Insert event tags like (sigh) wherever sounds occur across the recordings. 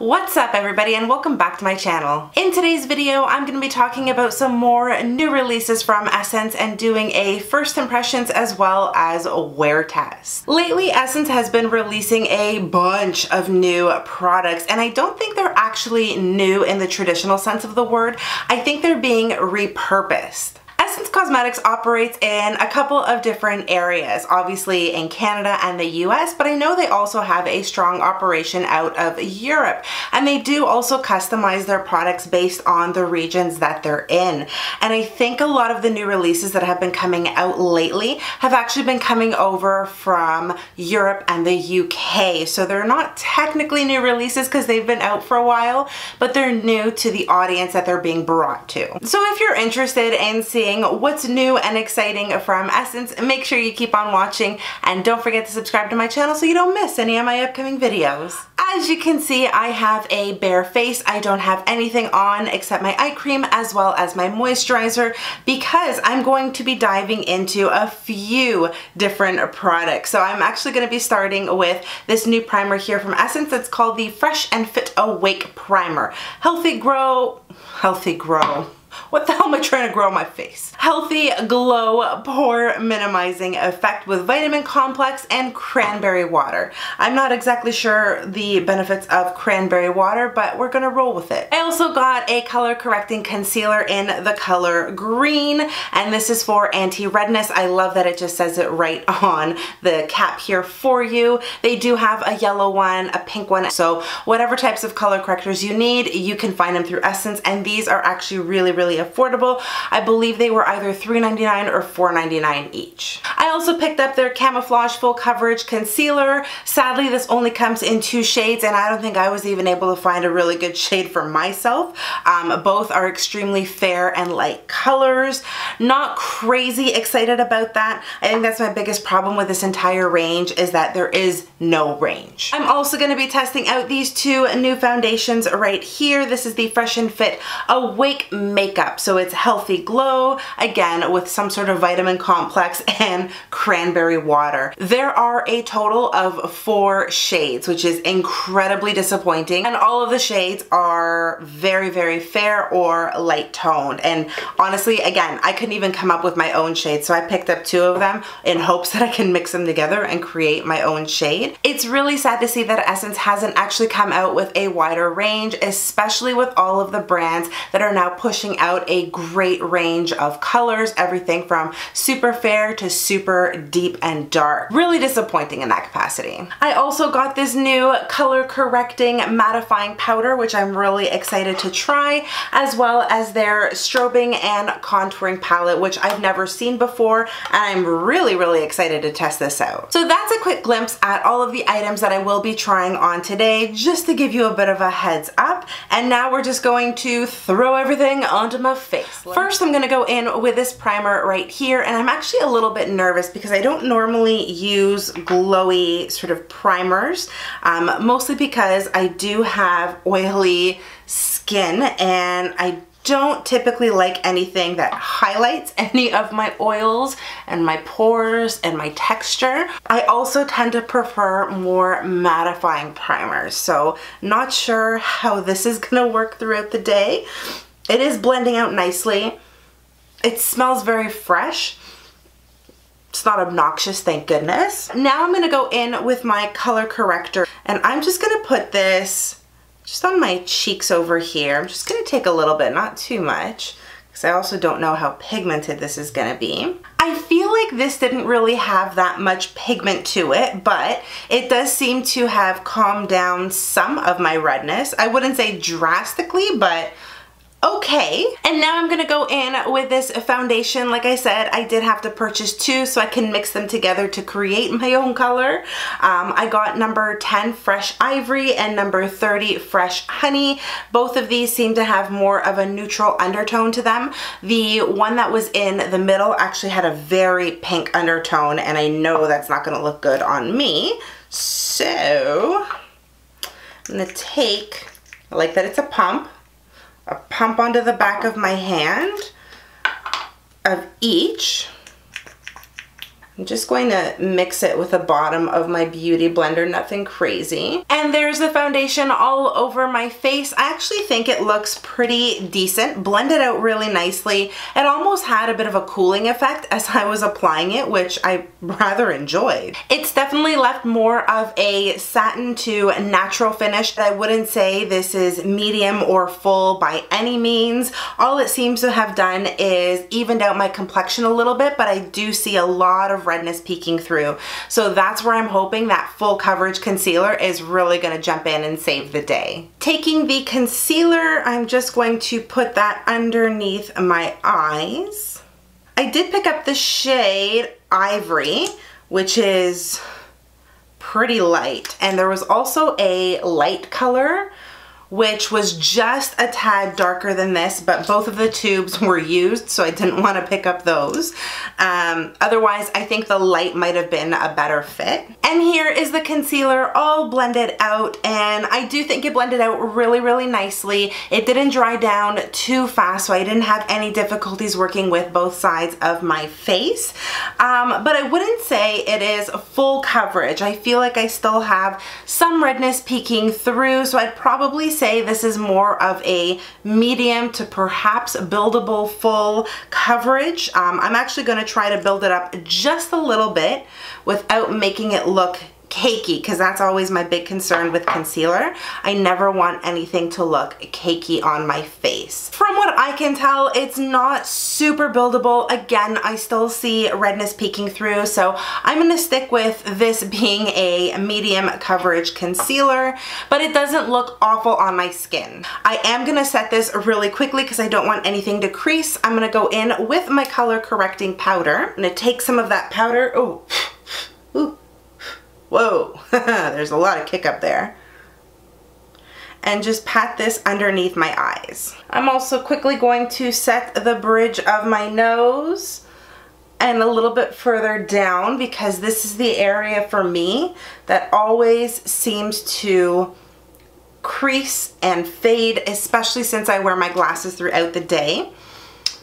What's up everybody and welcome back to my channel. In today's video I'm going to be talking about some more new releases from Essence and doing a first impressions as well as a wear test. Lately Essence has been releasing a bunch of new products and I don't think they're actually new in the traditional sense of the word. I think they're being repurposed. Essence Cosmetics operates in a couple of different areas, obviously in Canada and the US, but I know they also have a strong operation out of Europe. And they do also customize their products based on the regions that they're in. And I think a lot of the new releases that have been coming out lately have actually been coming over from Europe and the UK. So they're not technically new releases because they've been out for a while, but they're new to the audience that they're being brought to. So if you're interested in seeing what's new and exciting from Essence. Make sure you keep on watching and don't forget to subscribe to my channel so you don't miss any of my upcoming videos. As you can see, I have a bare face. I don't have anything on except my eye cream as well as my moisturizer because I'm going to be diving into a few different products. So I'm actually going to be starting with this new primer here from Essence. It's called the Fresh and Fit Awake Primer. Healthy Grow, Healthy Grow what the hell am I trying to grow on my face? Healthy Glow Pore Minimizing Effect with Vitamin Complex and Cranberry Water. I'm not exactly sure the benefits of cranberry water, but we're gonna roll with it. I also got a color correcting concealer in the color green, and this is for anti-redness. I love that it just says it right (laughs) on the cap here for you. They do have a yellow one, a pink one, so whatever types of color correctors you need, you can find them through Essence, and these are actually really, really affordable. I believe they were either $3.99 or $4.99 each. I also picked up their Camouflage Full Coverage Concealer. Sadly, this only comes in two shades and I don't think I was even able to find a really good shade for myself. Um, both are extremely fair and light colors. Not crazy excited about that. I think that's my biggest problem with this entire range is that there is no range. I'm also going to be testing out these two new foundations right here. This is the Fresh and Fit Awake Makeup makeup. So it's Healthy Glow, again, with some sort of vitamin complex (laughs) and cranberry water. There are a total of four shades, which is incredibly disappointing. And all of the shades are very, very fair or light toned. And honestly, again, I couldn't even come up with my own shade. So I picked up two of them in hopes (laughs) that I can mix them together and create my own shade. It's really sad to see that Essence hasn't actually come out with a wider range, especially with all of the brands that are now pushing out a great range of colors, everything from super fair to super deep and dark. Really disappointing in that capacity. I also got this new color correcting mattifying powder, which I'm really excited to try, as well as their strobing and contouring palette, which I've never seen before, and I'm really, really excited to test this out. So that's a quick glimpse at all of the items that I will be trying on today, just to give you a bit of a heads up. And now we're just going to throw everything onto my my face. First, I'm gonna go in with this primer right here, and I'm actually a little bit nervous because I don't normally use glowy sort of primers, um, mostly because I do have oily skin and I don't typically like anything that highlights (laughs) any of my oils and my pores and my texture. I also tend to prefer more mattifying primers, so not sure how this is gonna work throughout the day. It is blending out nicely. It smells very fresh. It's not obnoxious, thank goodness. Now I'm gonna go in with my color corrector and I'm just gonna put this just on my cheeks over here. I'm just gonna take a little bit, not too much, because I also don't know how pigmented this is gonna be. I feel like this didn't really have that much pigment to it, but it does seem to have calmed down some of my redness. I wouldn't say drastically, but okay. And now I'm gonna go in with this foundation. Like I said, I did have to purchase two so I can mix them together to create my own color. Um, I got number 10 Fresh Ivory and number 30 Fresh Honey. Both of these seem to have more of a neutral undertone to them. The one that was in the middle actually had a very pink undertone and I know that's not gonna look good on me. So I'm gonna take, I like that it's a pump, a pump onto the back of my hand of each. I'm just going to mix it with the bottom of my Beauty Blender, nothing crazy. And there's the foundation all over my face. I actually think it looks pretty decent, blended out really nicely. It almost had a bit of a cooling effect as I was applying it, which I rather enjoyed. It's definitely left more of a satin to natural finish. I wouldn't say this is medium or full by any means. All it seems to have done is evened out my complexion a little bit, but I do see a lot of redness peeking through. So that's where I'm hoping that full coverage concealer is really gonna jump in and save the day. Taking the concealer, I'm just going to put that underneath my eyes. I did pick up the shade Ivory, which is pretty light. And there was also a light color which was just a tad darker than this, but both of the tubes (laughs) were used, so I didn't want to pick up those. Um, otherwise, I think the light might have been a better fit. And here is the concealer all blended out, and I do think it blended out really, really nicely. It didn't dry down too fast, so I didn't have any difficulties working with both sides of my face. Um, but I wouldn't say it is full coverage. I feel like I still have some redness peeking through, so I'd probably say this is more of a medium to perhaps buildable full coverage. Um, I'm actually going to try to build it up just a little bit without making it look cakey because that's always my big concern with concealer. I never want anything to look cakey on my face. I can tell, it's not super buildable. Again, I still see redness peeking through, so I'm gonna stick with this (laughs) being a medium coverage concealer, but it doesn't look awful on my skin. I am gonna set this really quickly because I don't want anything to crease. I'm gonna go in with my color correcting powder. I'm gonna take some of that powder, oh, (laughs) ooh, Whoa, (laughs) there's a lot of kick up there. And just pat this underneath my eyes. I'm also quickly going to set the bridge of my nose and a little bit further down because this is the area for me that always seems to crease and fade, especially since I wear my glasses throughout the day.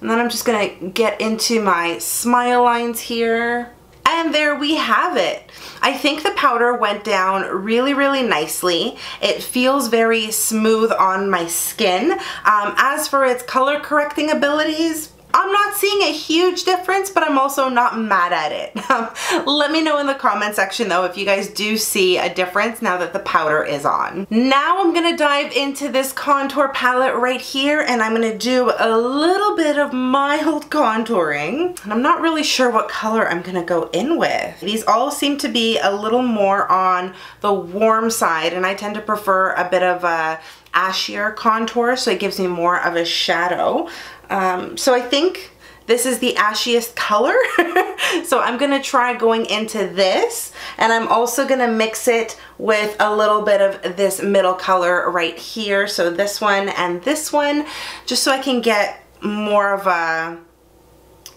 And then I'm just gonna get into my smile lines here. And there we have it. I think the powder went down really, really nicely. It feels very smooth on my skin. Um, as for its color correcting abilities, I'm not seeing a huge difference, but I'm also not mad at it. (laughs) Let me know in the comment section though if you guys do see a difference now that the powder is on. Now I'm gonna dive into this contour palette right here and I'm gonna do a little bit of mild (laughs) contouring. And I'm not really sure what color I'm gonna go in with. These all seem to be a little more on the warm side and I tend to prefer a bit of a ashier contour so it gives me more of a shadow. Um, so I think this is the ashiest color. (laughs) so I'm gonna try going into this and I'm also gonna mix it with a little bit of this middle color right here. So this one and this one, just so I can get more of a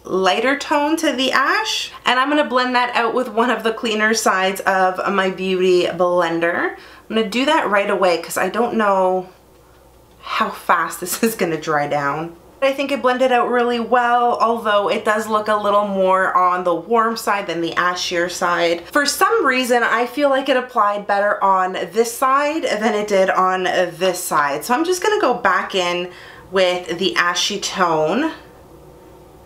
lighter tone to the ash. And I'm gonna blend that out with one of the cleaner sides of my Beauty Blender. I'm gonna do that right away because I don't know how fast (laughs) this is gonna dry down. I think it blended out really well, although it does look a little more on the warm side than the ashier side. For some reason, I feel like it applied better on this side than it did on this side. So I'm just gonna go back in with the ashy tone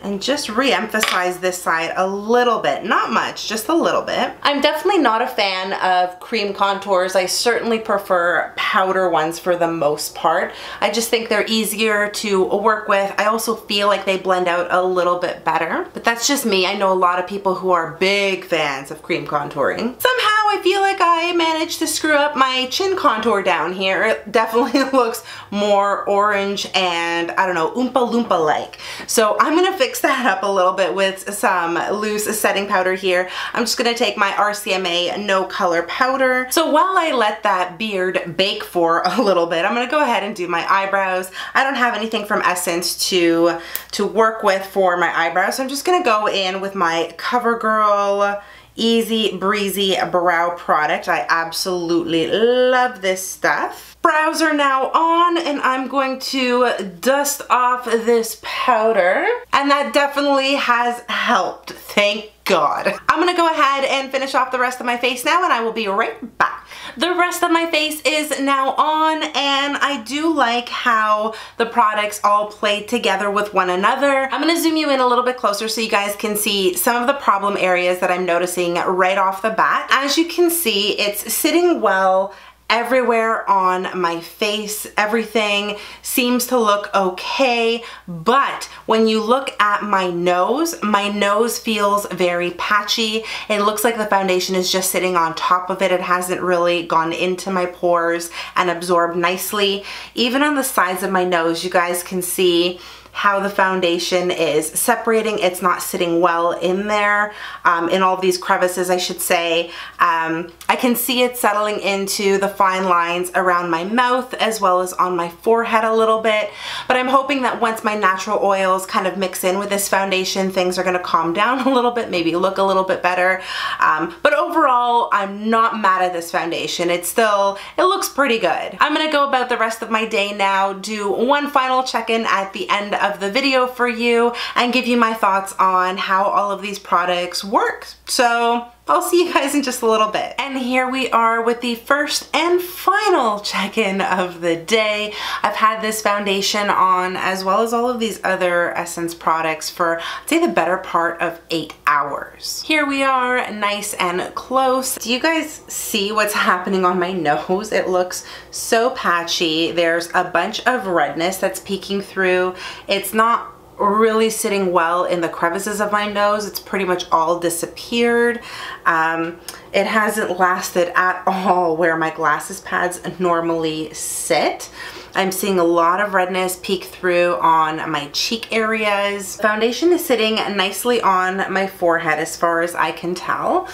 and just re-emphasize this side a little bit, not much, just a little bit. I'm definitely not a fan of cream contours. I certainly prefer powder ones for the most part. I just think they're easier to work with. I also feel like they blend out a little bit better, but that's just me. I know a lot of people who are big fans of cream contouring. Somehow I feel like I managed to screw up my chin contour down here. It definitely (laughs) looks more orange and I don't know, Oompa Loompa like. So I'm gonna fix that up a little bit with some loose setting powder here. I'm just gonna take my RCMA No Color Powder. So while I let that beard bake for (laughs) a little bit, I'm gonna go ahead and do my eyebrows. I don't have anything from Essence to, to work with for my eyebrows, so I'm just gonna go in with my CoverGirl Easy Breezy Brow product. I absolutely love this stuff brows are now on and I'm going to dust off this powder and that definitely has helped. Thank God. I'm gonna go ahead and finish off the rest of my face now and I will be right back. The rest of my face is now on and I do like how the products all play together with one another. I'm gonna zoom you in a little bit closer so you guys can see some of the problem areas that I'm noticing right off the bat. As you can see, it's sitting well everywhere on my face. Everything seems to look okay, but when you look at my nose, my nose feels very patchy. It looks like the foundation is just sitting on top of it. It hasn't really gone into my pores and absorbed nicely. Even on the sides of my nose, you guys can see how the foundation is separating. It's not sitting well in there, um, in all these crevices, I should say. Um, I can see it settling into the fine lines around my mouth as well as on my forehead a little bit. But I'm hoping that once my natural oils kind of mix in with this foundation, things are gonna calm down (laughs) a little bit, maybe look a little bit better. Um, but overall, I'm not mad at this foundation. It's still, it looks pretty good. I'm gonna go about the rest of my day now, do one final check-in at the end of of the video for you and give you my thoughts on how all of these products work. So I'll see you guys in just a little bit. And here we are with the first and final check-in of the day. I've had this foundation on as well as all of these other Essence products for, I'd say the better part of eight hours. Here we are, nice and close. Do you guys see what's (laughs) happening on my nose? It looks so patchy. There's a bunch of redness that's peeking through. It's not really sitting well in the crevices of my nose. It's pretty much all disappeared. Um, it hasn't lasted at all where my glasses pads normally sit. I'm seeing a lot of redness peek through on my cheek areas. Foundation is sitting nicely on my forehead as far as I can tell.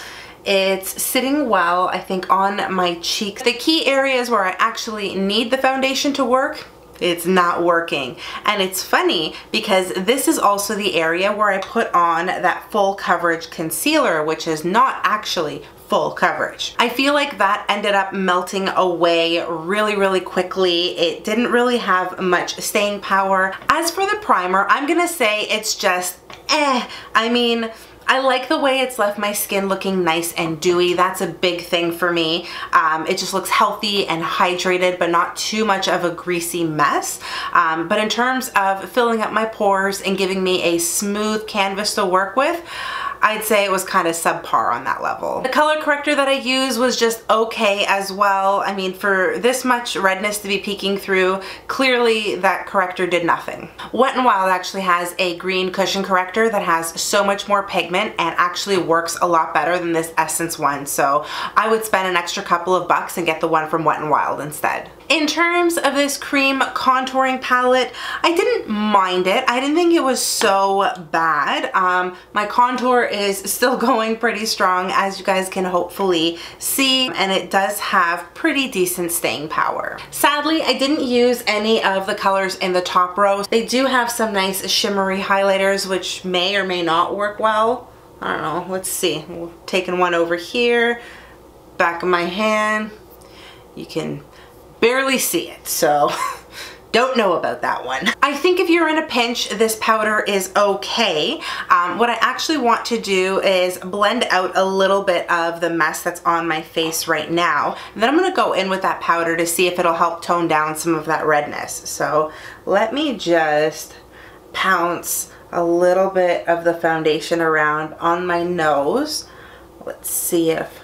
It's sitting well, I think, on my cheeks. The key areas where I actually need the foundation to work it's not working. And it's funny because this is also the area where I put on that full coverage concealer, which is not actually full coverage. I feel like that ended up melting away really, really quickly. It didn't really have much staying power. As for the primer, I'm gonna say it's just eh. I mean, I like the way it's left my skin looking nice and dewy. That's a big thing for me. Um, it just looks healthy and hydrated, but not too much of a greasy mess. Um, but in terms of filling up my pores and giving me a smooth canvas to work with, I'd say it was kind of subpar on that level. The color corrector that I used was just okay as well. I mean, for this much redness to be peeking through, clearly that corrector did nothing. Wet n Wild actually has a green cushion corrector that has so much more pigment and actually works a lot better than this Essence one. So I would spend an extra couple of bucks and get the one from Wet n Wild instead. In terms of this cream contouring palette, I didn't mind it. I didn't think it was so bad. Um, my contour is still (laughs) going pretty strong as you guys can hopefully see and it does have pretty decent staying power. Sadly, I didn't use any of the colors in the top row. They do have some nice shimmery highlighters which may or may not work well. I don't know, let's see. We're taking one over here, back of my hand. You can barely see it, so (laughs) don't know about that one. I think if you're in a pinch, this powder is okay. Um, what I actually want to do is blend out a little bit of the mess that's on my face right now. And then I'm gonna go in with that powder to see if it'll help tone down some of that redness. So let me just pounce a little bit of the foundation around on my nose. Let's see if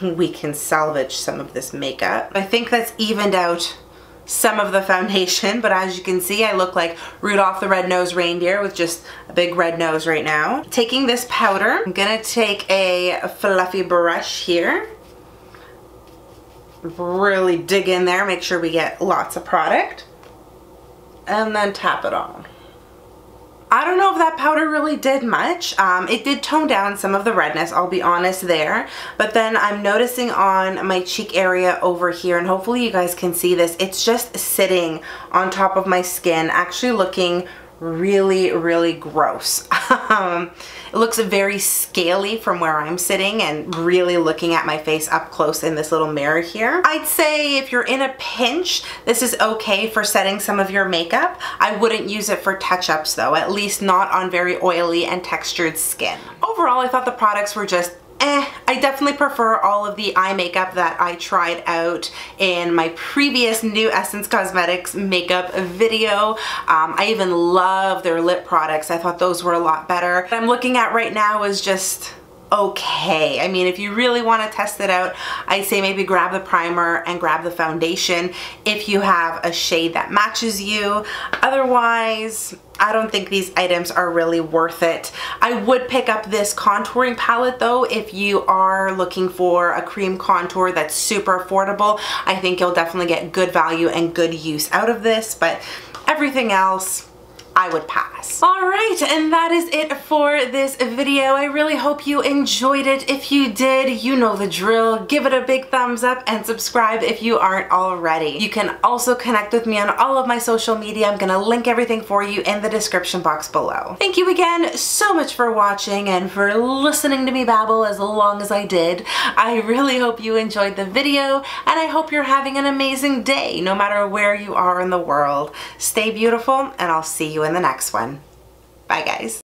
we can salvage some of this makeup. I think that's evened out some of the foundation, but as you can see, I look like Rudolph the Red-Nosed Reindeer with just a big red nose right now. Taking this powder, I'm gonna take a fluffy brush here, really dig in there, make sure we get lots of product, and then tap it on. I don't know if that powder really did much. Um, it did tone down some of the redness, I'll be honest there. But then I'm noticing on my cheek area over here, and hopefully you guys can see this, it's just sitting on top of my skin, actually looking really, really gross. (laughs) um, it looks very scaly from where I'm sitting and really looking at my face up close in this little mirror here. I'd say if you're in a pinch, this is okay for setting some of your makeup. I wouldn't use it for touch-ups though, at least not on very oily and textured skin. Overall, I thought the products were just eh, I definitely prefer all of the eye makeup that I tried out in my previous new Essence Cosmetics makeup video. Um, I even love their lip products. I thought those were a lot better. What I'm looking at right now is just okay. I mean, if you really want to test it out, I say maybe grab the primer and grab the foundation if you have a shade that matches you. Otherwise, I don't think these items are really worth it. I would pick up this contouring palette though if you are looking for a cream contour that's super affordable. I think you'll definitely get good value and good use out of this, but everything else, I would pass. All right, and that is it for this video. I really hope you enjoyed it. If you did, you know the drill. Give it a big thumbs up and subscribe if you aren't already. You can also connect with me on all of my social media. I'm gonna link everything for you in the description box below. Thank you again so much for watching and for listening to me babble as long as I did. I really hope you enjoyed the video and I hope you're having an amazing day no matter where you are in the world. Stay beautiful and I'll see you in the next one. Bye guys.